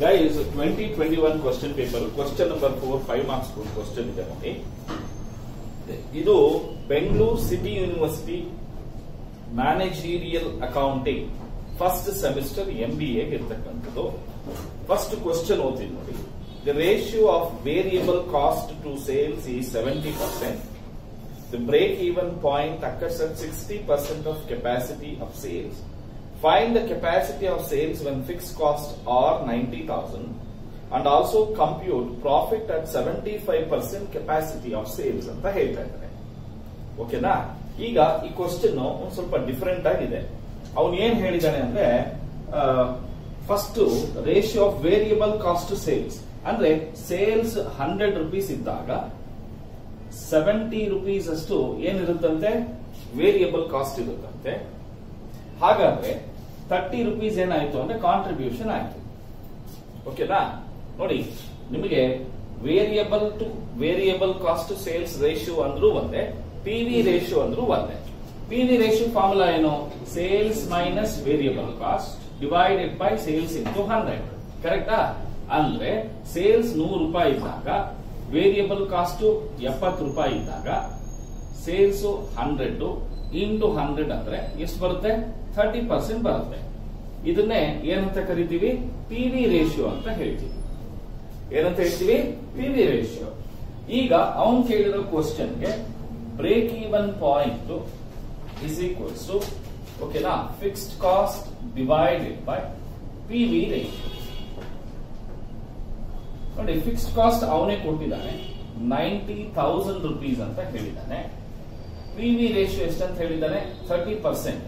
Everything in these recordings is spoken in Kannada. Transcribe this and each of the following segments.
Guys twenty twenty one question paper question number four five marks question ಇದೆ ನೋಡಿ ಇದು Bengaluru city university managerial accounting first semester M B ಇರ್ತಕ್ಕಂಥದ್ದು ಫಸ್ಟ್ ಕ್ವಶನ್ ಓದ್ತೀನಿ ನೋಡಿ. The ratio of variable cost to sales ಈ seventy percent The break-even point occurs at 60% of capacity of sales. Find the capacity of sales when fixed costs are 90,000 and also compute profit at 75% capacity of sales ಅಂತ ಹೇಳ್ತಾ ಇದ್ದಾರೆ. ಓಕೆನಾ ಈಗ ಈ ಕ್ವಶನ್ ಒಂದ್ ಸ್ವಲ್ಪ ಡಿಫರೆಂಟ್ ಆಗಿದೆ. ಅವನು ಏನ್ ಹೇಳಿದಾನೆ ಅಂದ್ರೆ first ratio of variable cost sales ಅಂದ್ರೆ ಸೇಲ್ಸ್ ಹಂಡ್ರೆಡ್ ರುಪೀಸ್ ಇದ್ದಾಗ ಸೆವೆಂಟಿ ರುಪೀಸ್ ಅಷ್ಟು ಏನಿರುತ್ತಂತೆ? ವೇರಿಯಬಲ್ ಕಾಸ್ಟ್ ಇರುತ್ತಂತೆ. ಹಾಗಾದ್ರೆ ತರ್ಟಿ ರುಪೀಸ್ ಏನಾಯ್ತು ಅಂದ್ರೆ ಕಾಂಟ್ರಿಬ್ಯೂಷನ್ ಆಯ್ತು. ಓಕೆನಾ ನೋಡಿ, ನಿಮಗೆ variable to variable cost sales ratio ಅಂದ್ರೂ ಒಂದೇ ಪಿ ವಿ ರೇಷಿಯೋ ಅಂದ್ರೂ ಒಂದೇ. ಪಿ ವಿ ರೇಷಿಯೋ ಫಾರ್ಮುಲಾ ಏನು? Sales minus variable cost divided by sales into hundred ಕರೆಕ್ಟಾ ಅಂದ್ರೆ ಸೇಲ್ಸ್ ನೂರು ರೂಪಾಯಿ ಇದ್ದಾಗ ವೇರಿಯಬಲ್ ಕಾಸ್ಟ್ ಎಪ್ಪತ್ತು ರೂಪಾಯಿ ಇದ್ದಾಗ ಸೇಲ್ಸ್ ಹಂಡ್ರೆಡ್ ಇಂಟು ಹಂಡ್ರೆಡ್ ಅಂದ್ರೆ ಎಷ್ಟು ಬರುತ್ತೆ? ಥರ್ಟಿ ಪರ್ಸೆಂಟ್ ಬರುತ್ತೆ. ಇದನ್ನೇ ಏನಂತ ಕರಿತೀವಿ? ಪಿ ವಿ ರೇಷಿಯೋ ಅಂತ ಹೇಳ್ತೀವಿ. ಏನಂತ ಹೇಳ್ತೀವಿ? ಪಿ ವಿ ರೇಷಿಯೋ ಈಗ ಅವನ್ ಕೇಳಿರೋ ಕ್ವಶನ್ಗೆ break even point is equals ಓಕೆನಾ fixed cost divided by P V ratio ನೋಡಿ ಫಿಕ್ಸ್ಡ್ ಕಾಸ್ಟ್ ಅವನೇ ಕೊಟ್ಟಿದ್ದಾನೆ. ನೈಂಟಿ ಥೌಸಂಡ್ ರುಪೀಸ್ ಅಂತ ಹೇಳಿದ್ದಾನೆ. ಪಿ ವಿ ರೇಷಿಯೋ ಎಷ್ಟಂತ ಹೇಳಿದ್ದಾನೆ? ಥರ್ಟಿ ಪರ್ಸೆಂಟ್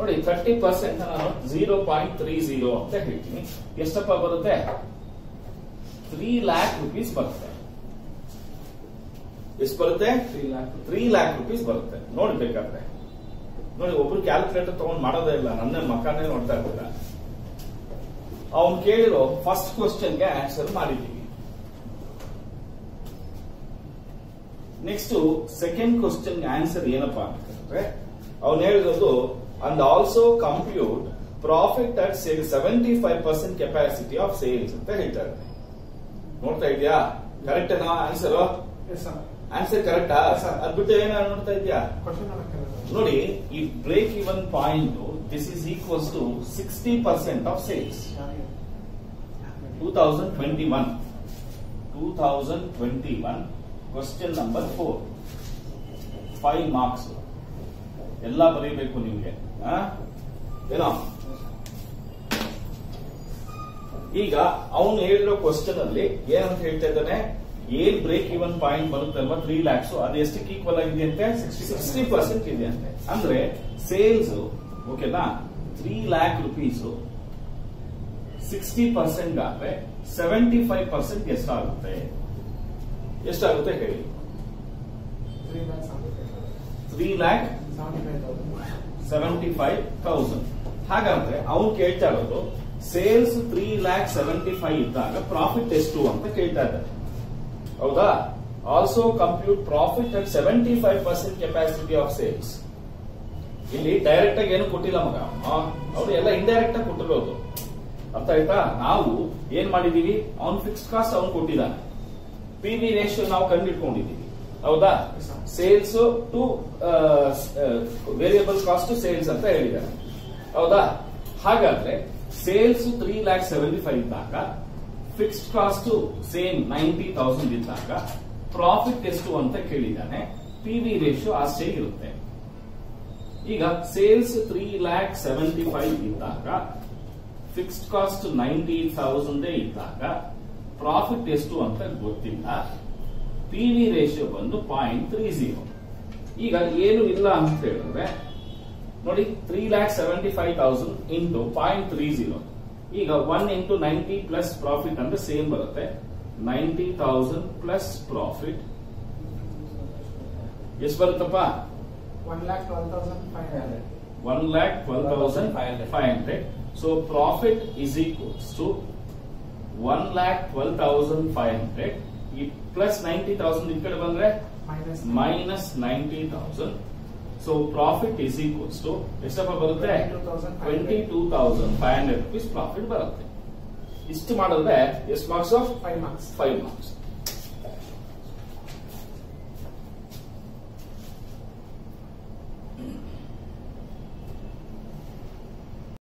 ನೋಡಿ ತರ್ಟಿ ಪರ್ಸೆಂಟ್ ನಾನು ಜೀರೋ ಪಾಯಿಂಟ್ ತ್ರೀ ಜೀರೋ ಅಂತ ಹೇಳ್ತೀನಿ. ಎಷ್ಟಪ್ಪ ಬರುತ್ತೆ? ತ್ರೀ ಲ್ಯಾಕ್ ರುಪೀಸ್ ಬರುತ್ತೆ. ಎಷ್ಟು ಬರುತ್ತೆ? Three lakh three lakh rupees ಬರುತ್ತೆ. ನೋಡ್ಬೇಕಾದ್ರೆ ನೋಡಿ ಒಬ್ರು ಕ್ಯಾಲ್ಕುಲೇಟರ್ ತಗೊಂಡ್ ಮಾಡೋದೇ ಇಲ್ಲ. ನನ್ನ ಮಕ್ಕನೇ ನೋಡ್ತಾ ಇರ್ತೀರ? ಅವನ್ ಕೇಳಿರೋ ಫಸ್ಟ್ ಕ್ವಶನ್ಗೆ ಆನ್ಸರ್ ಮಾಡಿದ್ದೀವಿ ನೆಕ್ಸ್ಟ್ ಸೆಕೆಂಡ್ ಕ್ವಶನ್ ಆನ್ಸರ್ ಏನಪ್ಪಾ ಅಂತಂದ್ರೆ ಅವನು ಹೇಳಿರೋದು and also compute profit at seventy five percent capacity of sales ಅಂತ ಹೇಳ್ತಾರೆ ನೋಡ್ತಾ ಇದೆಯಾ? ಕರೆಕ್ಟ್ ಏನಾ ಆನ್ಸರ್ ಆನ್ಸರ್ ಕರೆಕ್ಟಾ ಅದ್ಬಿಟ್ಟು ಏನ ನೋಡ್ತಾ ಇದೆಯಾ? ನೋಡಿ ಈ break even point this is equals to sixty percent of sales two thousand twenty one two thousand twenty one question number four five marks ಎಲ್ಲ ಬರೀಬೇಕು ನಿಮ್ಗೆ ಏನೋ? ಈಗ ಅವನು ಹೇಳಿರೋ ಕ್ವಶನ್ ಅಲ್ಲಿ ಏನಂತ ಹೇಳ್ತಾ ಇದ್ದಾನೆ? ಏನ್ ಬ್ರೇಕ್ ಇವನ್ ಪಾಯಿಂಟ್ ಬರುತ್ತೆ ಅಲ್ವಾ ತ್ರೀ ಲ್ಯಾಕ್ಸ್ ಅದು ಎಷ್ಟಕ್ಕೆ ಈಕ್ವಲ್ ಆಗಿದೆ ಅಂತೆ? ಸಿಕ್ಸ್ಟಿ ಪರ್ಸೆಂಟ್ ಇದೆ ಅಂತೆ. ಅಂದ್ರೆ ಸೇಲ್ಸ್ ಓಕೆನಾ three lakh rupees sixty percent ಆದ್ರೆ ಸೆವೆಂಟಿ ಫೈವ್ ಪರ್ಸೆಂಟ್ ಎಷ್ಟಾಗುತ್ತೆ? ಎಷ್ಟಾಗುತ್ತೆ ಹೇಳಿ? Three lakh seventy five thousand ಹಾಗಾದ್ರೆ ಅವ್ನು ಕೇಳ್ತಾ ಇರೋದು sales three lakh seventy five ಇದ್ದಾಗ ಪ್ರಾಫಿಟ್ ಎಷ್ಟು ಅಂತ ಕೇಳ್ತಾ ಇದ್ದಾರೆ. ಹೌದಾ? Also compute profit at seventy five percent capacity of sales ಇಲ್ಲಿ ಡೈರೆಕ್ಟ್ ಆಗಿ ಏನು ಕೊಟ್ಟಿಲ್ಲ ಮಗ? ಅವ್ರು ಎಲ್ಲ ಇಂಡೈರೆಕ್ಟ್ ಆಗಿ ಕೊಟ್ಟಿರೋದು. ಅರ್ಥ ಆಯ್ತಾ? ನಾವು ಏನ್ ಮಾಡಿದೀವಿ? ಅವ್ನ್ ಫಿಕ್ಸ್ ಕಾಸ್ಟ್ ಅವ್ನು ಕೊಟ್ಟಿದ್ದಾನೆ ಪಿ ವಿ ರೇಷಿಯೋ ನಾವು ಕಂಡಿಟ್ಕೊಂಡಿದೀವಿ ಹೌದಾ? Sales to variable cost sales ಅಂತ ಹೇಳಿದ್ದಾರೆ. ಹೌದಾ? ಹಾಗಾದ್ರೆ sales three lakh seventy five ಇದ್ದಾಗ fixed cost same ninety thousand ಇದ್ದಾಗ ಪ್ರಾಫಿಟ್ ಎಷ್ಟು ಅಂತ ಕೇಳಿದ್ದಾನೆ. ಪಿ ವಿ ರೇಷಿಯೋ ಅಷ್ಟೇ ಇರುತ್ತೆ. ಈಗ sales three lakh seventy five ಇದ್ದಾಗ ಫಿಕ್ಸ್ಡ್ ಕಾಸ್ಟ್ ನೈಂಟಿ ತೌಸಂಡೇ ಇದ್ದಾಗ ಪ್ರಾಫಿಟ್ ಎಷ್ಟು ಅಂತ ಗೊತ್ತಿಲ್ಲ. ಪಿ ವಿ ರೇಷಿಯೋ ಬಂದು ಪಾಯಿಂಟ್ ತ್ರೀ ಜೀರೋ ಈಗ ಏನು ಇಲ್ಲ ಅಂತ ಹೇಳಿದ್ರೆ ನೋಡಿ three lakh seventy five thousand into point three zero ಈಗ one into ninety plus profit ಅಂದ್ರೆ ಸೇಮ್ ಬರುತ್ತೆ. ನೈಂಟಿ ತೌಸಂಡ್ ಪ್ಲಸ್ ಪ್ರಾಫಿಟ್ ಎಷ್ಟು ಬರುತ್ತಪ್ಪ? One lakh twelve thousand five hundred one lakh twelve thousand five hundred so profit is equals to one lakh twelve thousand five hundred ಈ ಪ್ಲಸ್ ನೈಂಟಿ ತೌಸಂಡ್ ಈ ಕಡೆ ಬಂದ್ರೆ minus ninety thousand so profit is equals to ಎಷ್ಟಪ್ಪ ಬರುತ್ತೆ 22,500. Twenty two thousand five hundred rupees profit ಬರುತ್ತೆ. ಇಷ್ಟು ಮಾಡಿದ್ರೆ ಎಷ್ಟು marks five marks five marks